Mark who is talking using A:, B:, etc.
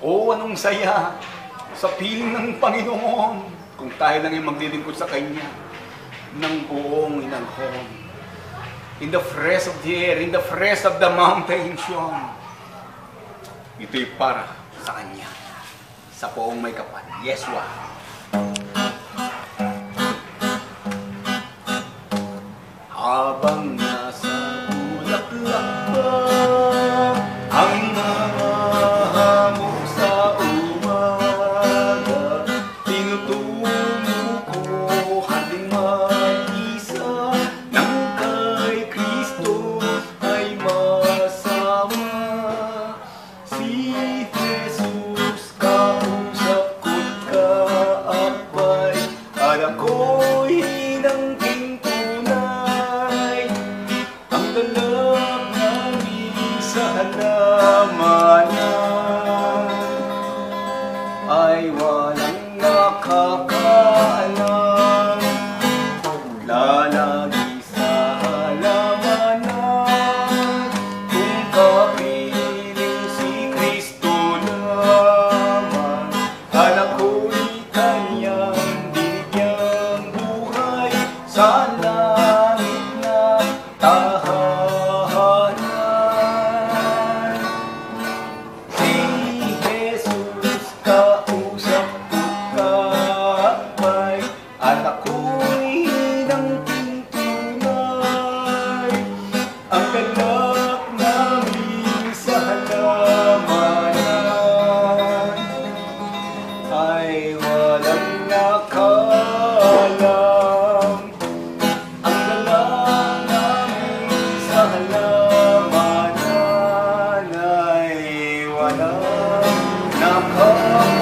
A: O anong saya sa piling ng Panginoon kung tayo lang ay maglilingkod sa Kanya ng buong inanghon. In the fresh of the air, in the fresh of the mountains yun. Ito'y para sa Kanya. Sa poong may kapal. Yeswa. Habang sa halamanan ay walang nakakaalam. Lalagi sa halamanan kung kapiling si Kristo naman anak ko'y kanyang bigyang buhay. Sana At ako'y ng tunay Ang kanak namin sa halamanan. Ay walang nakalam Ang kanak namin sa halamanan. Ay walang nakalam.